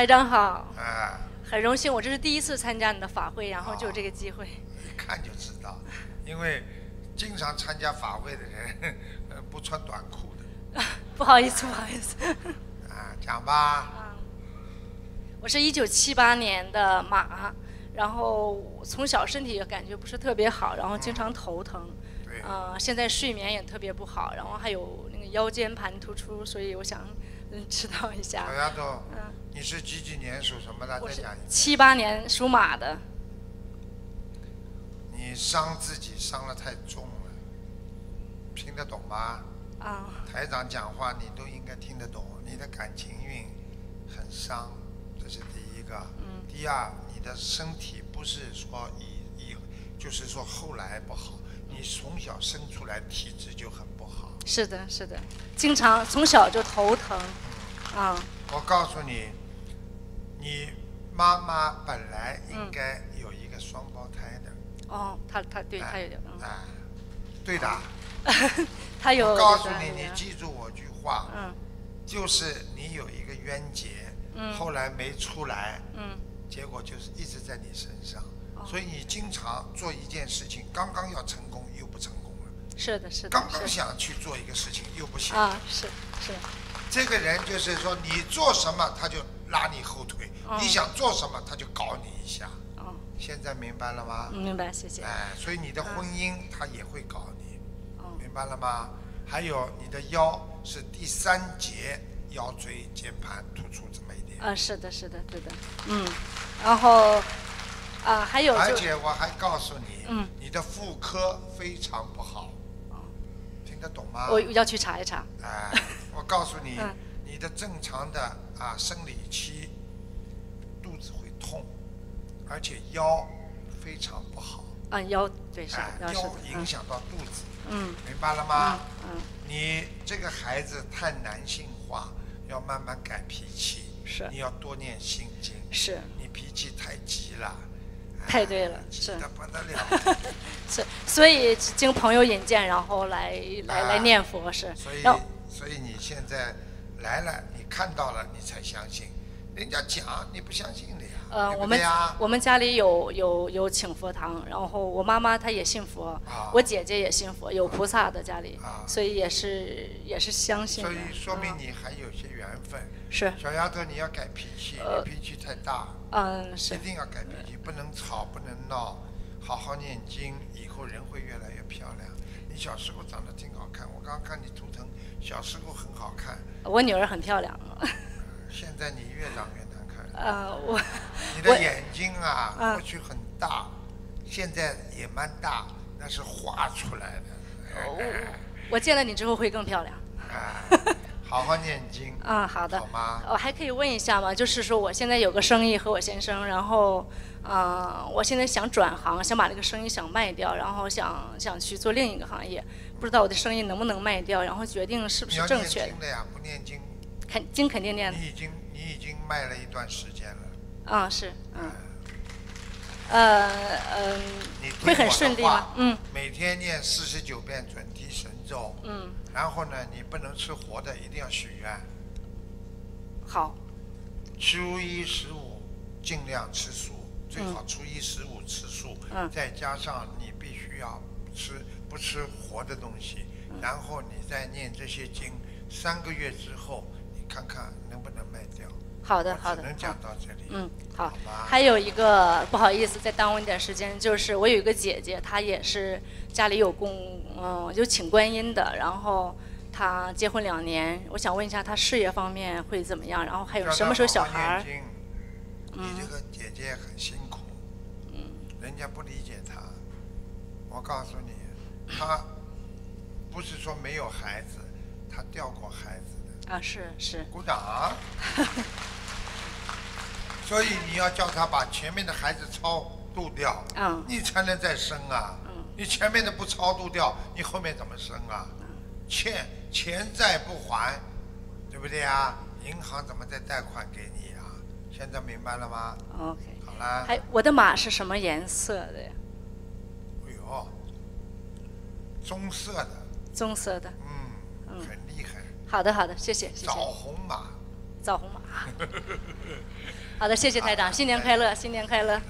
台长好，啊，很荣幸，我这是第一次参加你的法会，然后就有这个机会。一看就知道，因为经常参加法会的人，呃，不穿短裤的。不好意思，不好意思。啊，讲吧。我是一九七八年的马，然后从小身体也感觉不是特别好，然后经常头疼。对。呃，现在睡眠也特别不好，然后还有那个腰间盘突出，所以我想嗯知道一下。小丫头，嗯，你是几几年属什么的？再讲一遍。七八年属马的。你伤自己伤得太重了，听得懂吗？啊。台长讲话你都应该听得懂，你的感情运很伤，这是第一个。嗯。第二，你的身体不是说以以，就是说后来不好，你从小生出来体质就很不好。是的，是的，经常从小就头疼。啊。我告诉你，你妈妈本来应该有一个双胞胎的。哦，他他对她有点嗯。哎，对的。他有。我告诉你，你记住我句话。嗯。就是你有一个冤结，嗯后来没出来，嗯。结果就是一直在你身上，所以你经常做一件事情，刚刚要成功又不成功了。是的，是的。刚刚想去做一个事情又不行。啊，是是。这个人就是说，你做什么他就拉你后腿，哦你想做什么他就搞你一下。哦。现在明白了吗？明白，谢谢。哎，所以你的婚姻他也会搞你，哦明白了吗？还有你的腰是第三节腰椎间盘突出这么一点。啊，是的，是的，对的，嗯，然后啊还有。而且我还告诉你，嗯，你的妇科非常不好。听得懂吗？我要去查一查。哎，我告诉你嗯，你的正常的啊生理期，肚子会痛，而且腰非常不好。啊，腰对是哎，腰是的腰影响到肚子。嗯。明白了吗？嗯嗯。你这个孩子太男性化，要慢慢改脾气。是。你要多念心经。是。你脾气太急了。太对了，是。的不得了。是，所以经朋友引荐，然后来来来念佛是。所以所以你现在来了，你看到了，你才相信。人家讲你不相信的呀。呃，我们我们家里有有有请佛堂，然后我妈妈她也信佛，我姐姐也信佛，有菩萨的家里，所以也是也是相信的。所以说明你还有些缘分。是小丫头，你要改脾气，呃你脾气太大。嗯，是一定要改脾气，不能吵，不能闹，好好念经，以后人会越来越漂亮。你小时候长得挺好看，我刚刚看你图腾，小时候很好看，我女儿很漂亮。现在你越长越难看。呃，我你的眼睛啊，嗯过去很大，现在也蛮大，那是画出来的。我我见了你之后会更漂亮。好好念经。嗯，好的。好吗？我还可以问一下吗？就是说我现在有个生意和我先生，然后，呃，我现在想转行，想把这个生意想卖掉，然后想想去做另一个行业，不知道我的生意能不能卖掉，然后决定是不是你要念正确的呀，不念经。肯经肯定念的。你已经你已经卖了一段时间了。嗯，是，嗯。呃嗯，会很顺利话吗？嗯。每天念四十九遍准提神咒。嗯。然后呢，你不能吃活的，一定要许愿。好。初一十五尽量吃素，最好初一十五吃素。嗯。再加上你必须要吃不吃活的东西，嗯然后你再念这些经，三个月之后。好的，好的。只能讲到这里。嗯，好。吧还有一个不好意思，再耽误你点时间，就是我有一个姐姐，她也是家里有供，嗯，有请观音的，然后她结婚两年，我想问一下她事业方面会怎么样？然后还有什么时候小孩儿？你这个姐姐很辛苦，嗯人家不理解她。我告诉你，她不是说没有孩子，她掉过孩子的。啊，是是。鼓掌。所以你要叫他把前面的孩子超度掉，嗯你才能再生啊。你前面的不超度掉，你后面怎么生啊？欠钱债不还，对不对啊？银行怎么再贷款给你啊？现在明白了吗？OK。好啦。还我的马是什么颜色的呀？哎呦，棕色的，棕色的。嗯，很厉害。好的好的，谢谢谢谢。枣红马。枣红马，好的，谢谢台长，新年快乐，新年快乐。